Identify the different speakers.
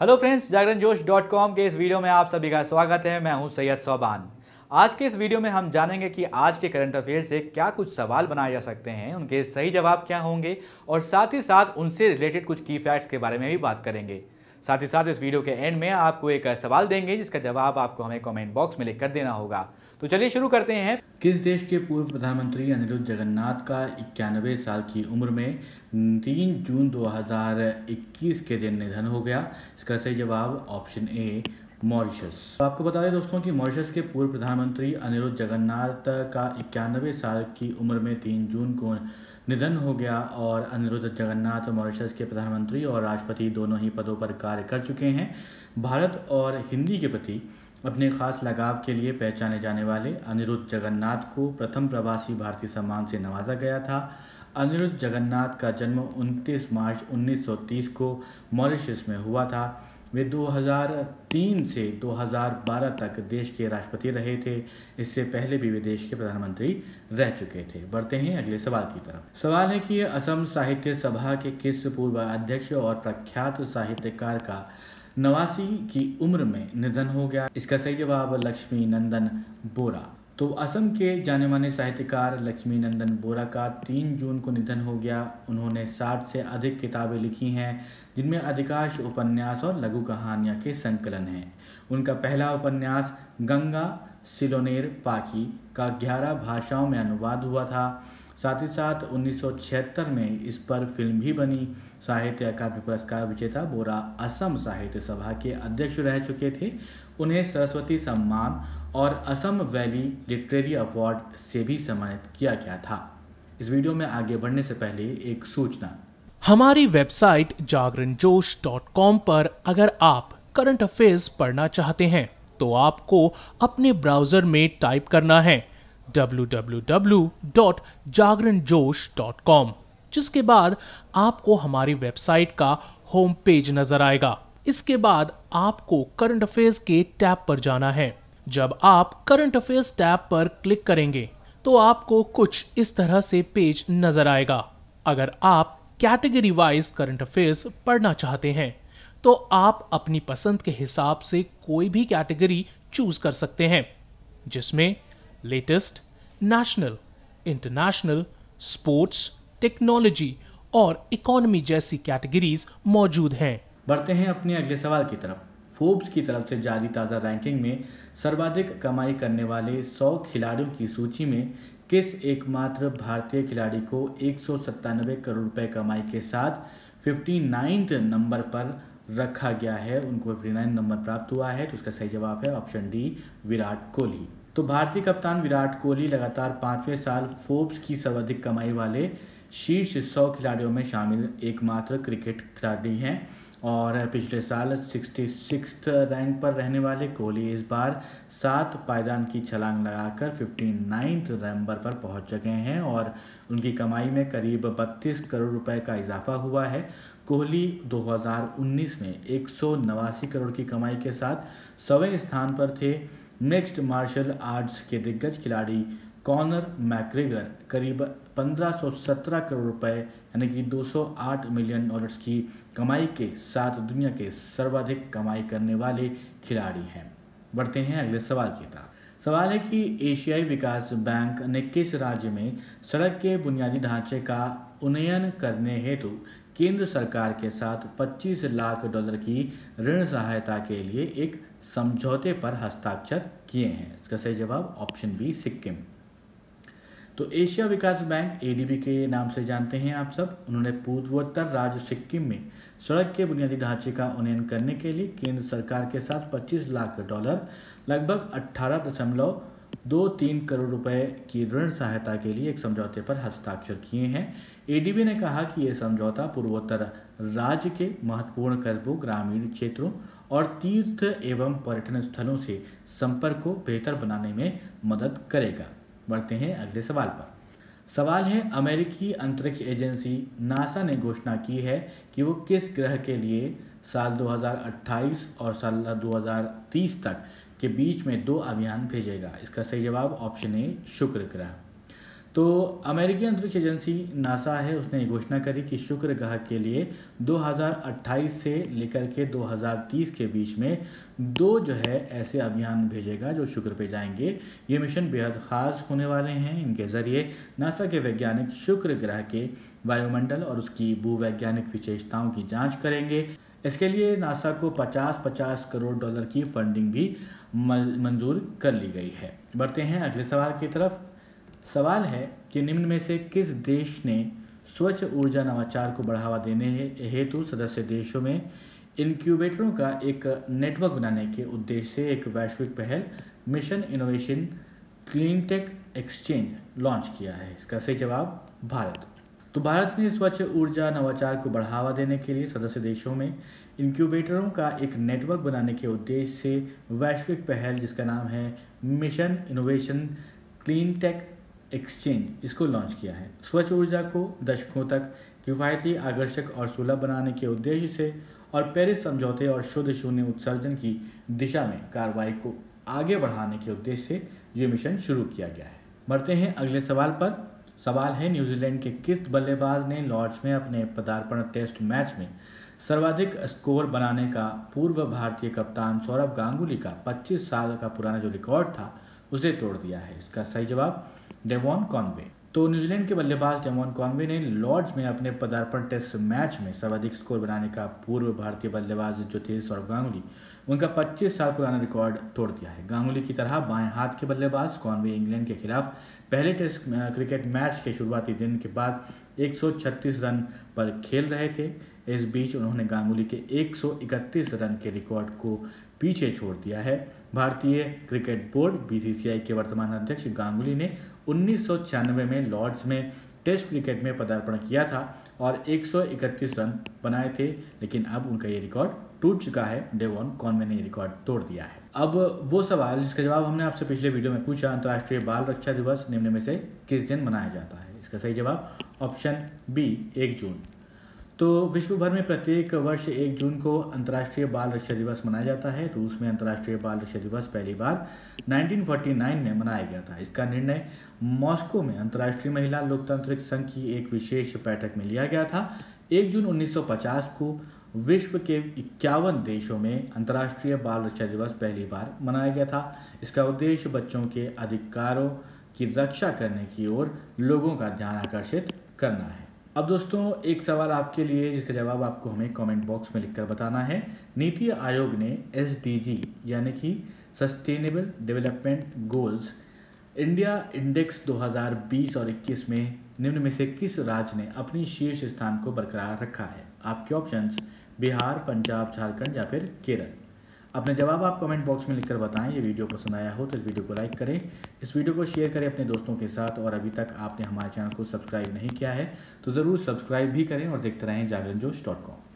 Speaker 1: Hello friends जागरण जोश dot com के इस वीडियो में आप सभी का स्वागत है। मैं हूँ सैयद सौबान। आज के इस वीडियो में हम जानेंगे कि आज के करंट अफेयर से क्या कुछ सवाल बनाए जा सकते हैं, उनके सही जवाब क्या होंगे, और साथ ही साथ उनसे रिलेटेड कुछ की फैक्ट्स के बारे में भी बात करेंगे। साथ ही साथ इस वीडियो के एंड में आपको एक सवाल देंगे, जिसका जवाब आपको हमें कॉमेंट बॉक्स में लिख कर देना होगा। तो चलिए शुरू करते हैं।
Speaker 2: किस देश के पूर्व प्रधानमंत्री अनिरुद्ध जगन्नाथ का इक्यानवे साल की उम्र में तीन जून 2021 के दिन निधन हो गया? इसका सही जवाब ऑप्शन ए, मॉरिशस। तो आपको बता दें दोस्तों कि मॉरिशस के पूर्व प्रधानमंत्री अनिरुद्ध जगन्नाथ का इक्यानवे साल की उम्र में तीन जून को निधन हो गया और अनिरुद्ध जगन्नाथ मॉरिशस के प्रधानमंत्री और राष्ट्रपति दोनों ही पदों पर कार्य कर चुके हैं। भारत और हिंदी के प्रति अपने खास लगाव के लिए पहचाने जाने वाले अनिरुद्ध जगन्नाथ को प्रथम प्रवासी भारतीय सम्मान से नवाजा गया था। अनिरुद्ध जगन्नाथ का जन्म 29 मार्च 1930 को मॉरिशस में हुआ था। वे 2003 से 2012 तक देश के राष्ट्रपति रहे थे। इससे पहले भी वे देश के प्रधानमंत्री रह चुके थे। बढ़ते हैं अगले सवाल की तरफ़। सवाल है कि असम साहित्य सभा के किस पूर्व अध्यक्ष और प्रख्यात साहित्यकार का नवासी की उम्र में निधन हो गया। इसका सही जवाब लक्ष्मी नंदन बोरा। तो असम के जाने माने साहित्यकार लक्ष्मी नंदन बोरा का तीन जून को निधन हो गया। उन्होंने साठ से अधिक किताबें लिखी हैं, जिनमें अधिकांश उपन्यास और लघु कहानियाँ के संकलन हैं। उनका पहला उपन्यास गंगा सिलोनेर पाखी का ग्यारह भाषाओं में अनुवाद हुआ था। साथ ही साथ 1976 में इस पर फ़िल्म भी बनी। साहित्य अकादमी पुरस्कार विजेता बोरा असम साहित्य सभा के अध्यक्ष रह चुके थे। उन्हें सरस्वती सम्मान और असम वैली लिटरेरी अवार्ड से भी सम्मानित किया गया था। इस वीडियो में आगे बढ़ने से पहले एक सूचना।
Speaker 3: हमारी वेबसाइट जागरण जोश डॉट कॉम पर अगर आप करंट अफेयर्स पढ़ना चाहते हैं तो आपको अपने ब्राउज़र में टाइप करना है। www.jagranjosh.com जिसके बाद आपको हमारी वेबसाइट का होम पेज नज़र आएगा। इसके बाद आपको करंट अफेयर्स के टैब पर जाना है। जब आप करंट अफेयर्स टैब पर क्लिक करेंगे तो आपको कुछ इस तरह से पेज नज़र आएगा। अगर आप कैटेगरी वाइज करंट अफेयर्स पढ़ना चाहते हैं तो आप अपनी पसंद के हिसाब से कोई भी कैटेगरी चूज़ कर सकते हैं, जिसमें latest national international sports technology और इकोनॉमी जैसी कैटेगरीज मौजूद हैं।
Speaker 2: बढ़ते हैं अपने अगले सवाल की तरफ़। फोर्ब्स की तरफ़ से जारी ताज़ा रैंकिंग में सर्वाधिक कमाई करने वाले 100 खिलाड़ियों की सूची में किस एकमात्र भारतीय खिलाड़ी को एक सौ सत्तानबे करोड़ रुपए कमाई के साथ फिफ्टी नंबर पर रखा गया है? उनको फिफ्टी नंबर प्राप्त हुआ है तो उसका सही जवाब है ऑप्शन डी, विराट कोहली। तो भारतीय कप्तान विराट कोहली लगातार पाँचवें साल फोर्ब्स की सर्वाधिक कमाई वाले शीर्ष सौ खिलाड़ियों में शामिल एकमात्र क्रिकेट खिलाड़ी हैं और पिछले साल सिक्सटी सिक्स रैंक पर रहने वाले कोहली इस बार सात पायदान की छलांग लगाकर फिफ्टी नाइन्थ नंबर पर पहुँच चुके हैं और उनकी कमाई में करीब बत्तीस करोड़ रुपए का इजाफा हुआ है। कोहली 2019 में एक सौ नवासी करोड़ की कमाई के साथ सवें स्थान पर थे। मिक्स्ड मार्शल आर्ट्स के दिग्गज खिलाड़ी कॉनर मैक्रेगर करीब 1517 करोड़ रुपए, यानी कि 208 मिलियन डॉलर्स की कमाई के साथ दुनिया के सर्वाधिक कमाई करने वाले खिलाड़ी हैं। बढ़ते हैं अगले सवाल की तरफ़। सवाल है कि एशियाई विकास बैंक ने किस राज्य में सड़क के बुनियादी ढांचे का उन्नयन करने हेतु केंद्र सरकार के साथ 25 लाख डॉलर की ऋण सहायता के लिए एक समझौते पर हस्ताक्षर किए हैं। इसका सही जवाब ऑप्शन बी सिक्किम। तो एशिया विकास बैंक एडीबी के नाम से जानते हैं आप सब। उन्होंने पूर्वोत्तर राज्य सिक्किम में सड़क के बुनियादी ढांचे का उन्नयन करने के लिए केंद्र सरकार के साथ 25 लाख डॉलर, लगभग अट्ठारह दशमलव दो तीन करोड़ रुपए की ऋण सहायता के लिए एक समझौते पर हस्ताक्षर किए हैं। एडीबी ने कहा कि यह समझौता पूर्वोत्तर राज्य के महत्वपूर्ण कस्बों, ग्रामीण क्षेत्रों और तीर्थ एवं पर्यटन स्थलों से संपर्क को बेहतर बनाने में मदद करेगा। बढ़ते हैं अगले सवाल पर। सवाल है, अमेरिकी अंतरिक्ष एजेंसी नासा ने घोषणा की है कि वो किस ग्रह के लिए साल 2028 और साल 2030 तक के बीच में दो अभियान भेजेगा। इसका सही जवाब ऑप्शन ए, शुक्र ग्रह। तो अमेरिकी अंतरिक्ष एजेंसी नासा है, उसने घोषणा करी कि शुक्र ग्रह के लिए 2028 से लेकर के 2030 के बीच में दो जो है ऐसे अभियान भेजेगा जो शुक्र पे जाएँगे। ये मिशन बेहद खास होने वाले हैं। इनके ज़रिए नासा के वैज्ञानिक शुक्र ग्रह के वायुमंडल और उसकी भूवैज्ञानिक विशेषताओं की जाँच करेंगे। इसके लिए नासा को 50-50 करोड़ डॉलर की फंडिंग भी मंजूर कर ली गई है। बढ़ते हैं अगले सवाल की तरफ़। सवाल है कि निम्न में से किस देश ने स्वच्छ ऊर्जा नवाचार को बढ़ावा देने हेतु सदस्य देशों में इनक्यूबेटरों का एक नेटवर्क बनाने के उद्देश्य से एक वैश्विक पहल mission innovation clean tech exchange launch किया है। इसका सही जवाब भारत। तो भारत ने स्वच्छ ऊर्जा नवाचार को बढ़ावा देने के लिए सदस्य देशों में इनक्यूबेटरों का एक नेटवर्क बनाने के उद्देश्य से वैश्विक पहल, जिसका नाम है mission innovation clean tech exchange इसको लॉन्च किया है। स्वच्छ ऊर्जा को दशकों तक किफ़ायती, आकर्षक और सुलभ बनाने के उद्देश्य से और पेरिस समझौते और शुद्ध शून्य उत्सर्जन की दिशा में कार्रवाई को आगे बढ़ाने के उद्देश्य से ये मिशन शुरू किया गया है। बढ़ते हैं अगले सवाल पर। सवाल है, न्यूजीलैंड के किस बल्लेबाज ने लॉर्ड्स में अपने पदार्पण टेस्ट मैच में सर्वाधिक स्कोर बनाने का पूर्व भारतीय कप्तान सौरभ गांगुली का 25 साल का पुराना जो रिकॉर्ड था, उसे तोड़ दिया है। इसका सही जवाब डेवॉन कॉनवे। तो न्यूजीलैंड के बल्लेबाज डेवॉन कॉनवे ने लॉर्ड्स में अपने पदार्पण टेस्ट मैच में सर्वाधिक स्कोर बनाने का पूर्व भारतीय बल्लेबाज जो थे सौरभ गांगुली, उनका 25 साल पुराना रिकॉर्ड तोड़ दिया है। गांगुली की तरह बाएँ हाथ के बल्लेबाज कॉनवे इंग्लैंड के खिलाफ पहले टेस्ट क्रिकेट मैच के शुरुआती दिन के बाद 136 रन पर खेल रहे थे। इस बीच उन्होंने गांगुली के 131 रन के रिकॉर्ड को पीछे छोड़ दिया है। भारतीय क्रिकेट बोर्ड, बीसीसीआई के वर्तमान अध्यक्ष गांगुली ने उन्नीस सौ छियानबे में लॉर्ड्स में टेस्ट क्रिकेट में पदार्पण किया था और 131 रन बनाए थे, लेकिन अब उनका ये रिकॉर्ड टूट चुका है। डेवॉन कॉनवे ने रिकॉर्ड तोड़ दिया है। अब वो सवाल जिसका जवाब हमने आपसे पिछले वीडियो में पूछा, अंतर्राष्ट्रीय बाल रक्षा दिवस निम्न में से किस दिन मनाया जाता है? इसका सही जवाब ऑप्शन बी, एक जून। तो विश्व भर में प्रत्येक वर्ष एक जून को अंतर्राष्ट्रीय बाल रक्षा दिवस मनाया जाता है। रूस में अंतर्राष्ट्रीय बाल रक्षा दिवस पहली बार 1949 में मनाया गया था। इसका निर्णय मॉस्को में अंतर्राष्ट्रीय महिला लोकतांत्रिक संघ की एक विशेष बैठक में लिया गया था। एक जून 1950 को विश्व के इक्यावन देशों में अंतर्राष्ट्रीय बाल रक्षा दिवस पहली बार मनाया गया था। इसका उद्देश्य बच्चों के अधिकारों की रक्षा करने की ओर लोगों का ध्यान आकर्षित करना है। अब दोस्तों, एक सवाल आपके लिए, जिसका जवाब आपको हमें कमेंट बॉक्स में लिखकर बताना है। नीति आयोग ने एसडीजी यानी कि sustainable development goals India index 2020 और 21 में निम्न में से किस राज्य ने अपनी शीर्ष स्थान को बरकरार रखा है? आपके ऑप्शंस बिहार, पंजाब, झारखंड या फिर केरल। अपने जवाब आप कमेंट बॉक्स में लिखकर बताएँ, ये वीडियो पसंद आया हो तो इस वीडियो को लाइक करें, इस वीडियो को शेयर करें अपने दोस्तों के साथ और अभी तक आपने हमारे चैनल को सब्सक्राइब नहीं किया है तो ज़रूर सब्सक्राइब भी करें और देखते रहें जागरण जोश डॉट कॉम।